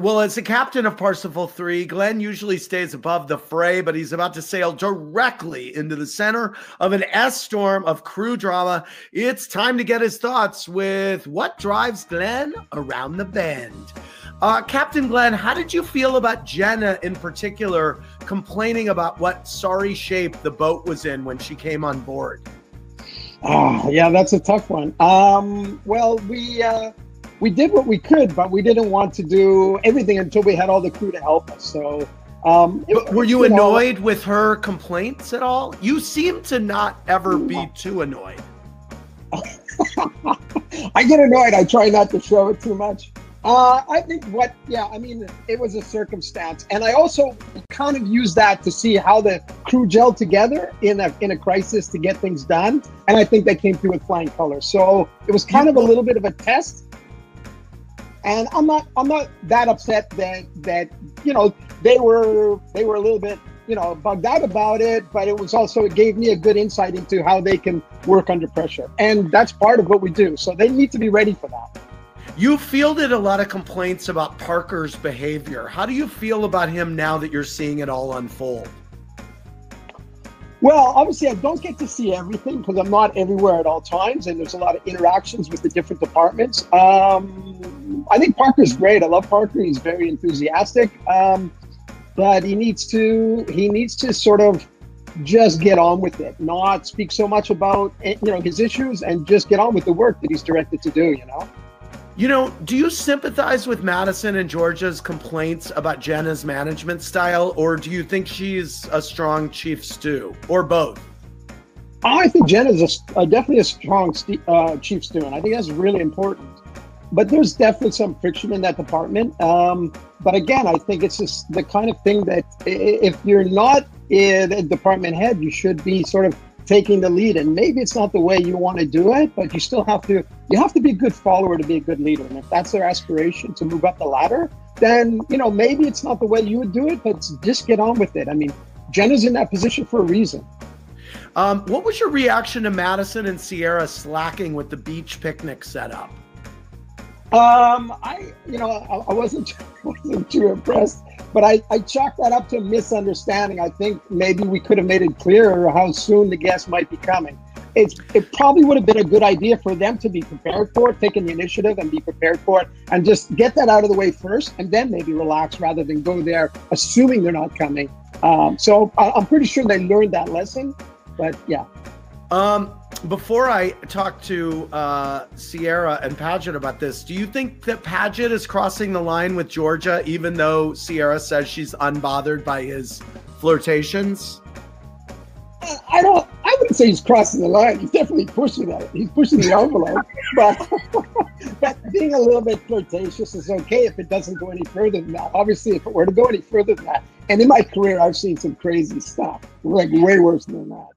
Well, as the captain of Parsifal 3, Glenn usually stays above the fray, but he's about to sail directly into the center of an S storm of crew drama. It's time to get his thoughts with what drives Glenn around the bend. Uh, Captain Glenn, how did you feel about Jenna in particular complaining about what sorry shape the boat was in when she came on board? Oh, yeah, that's a tough one. Um, well, we. Uh we did what we could, but we didn't want to do everything until we had all the crew to help us. So, um, it, were you, you annoyed know, with her complaints at all? You seem to not ever be too annoyed. I get annoyed. I try not to show it too much. Uh, I think what, yeah, I mean, it was a circumstance, and I also kind of used that to see how the crew gelled together in a in a crisis to get things done, and I think they came through with flying colors. So it was kind of a little bit of a test and I'm not I'm not that upset that that you know they were they were a little bit you know bugged out about it, but it was also it gave me a good insight into how they can work under pressure, and that's part of what we do. So they need to be ready for that. You fielded a lot of complaints about Parker's behavior. How do you feel about him now that you're seeing it all unfold? Well, obviously, I don't get to see everything because I'm not everywhere at all times, and there's a lot of interactions with the different departments. Um, I think Parker's great. I love Parker. He's very enthusiastic, um, but he needs to he needs to sort of just get on with it, not speak so much about you know his issues, and just get on with the work that he's directed to do. You know. You know, do you sympathize with Madison and Georgia's complaints about Jenna's management style, or do you think she's a strong chief stew, or both? I think Jenna's a, uh, definitely a strong uh, chief stew, and I think that's really important. But there's definitely some friction in that department. Um, but again, I think it's just the kind of thing that if you're not a department head, you should be sort of taking the lead. And maybe it's not the way you want to do it but you still have to you have to be a good follower to be a good leader. And if that's their aspiration to move up the ladder then you know maybe it's not the way you would do it but just get on with it. I mean jenna's in that position for a reason. Um, what was your reaction to madison and Ciara slacking with the beach picnic setup um, I, you know, I, I wasn't, wasn't too impressed, but I, I chalked that up to a misunderstanding. I think maybe we could have made it clearer how soon the guests might be coming. It's, it probably would have been a good idea for them to be prepared for it, taking the initiative and be prepared for it, and just get that out of the way first, and then maybe relax rather than go there assuming they're not coming. Um, so I, I'm pretty sure they learned that lesson, but yeah. Um, before I talk to uh, Ciara and Paget about this, do you think that Paget is crossing the line with Georgia, even though Ciara says she's unbothered by his flirtations? I don't. I wouldn't say he's crossing the line. He's definitely pushing it. He's pushing the envelope. but, but being a little bit flirtatious is okay if it doesn't go any further than that. Obviously, if it were to go any further than that, and in my career, I've seen some crazy stuff, like way worse than that.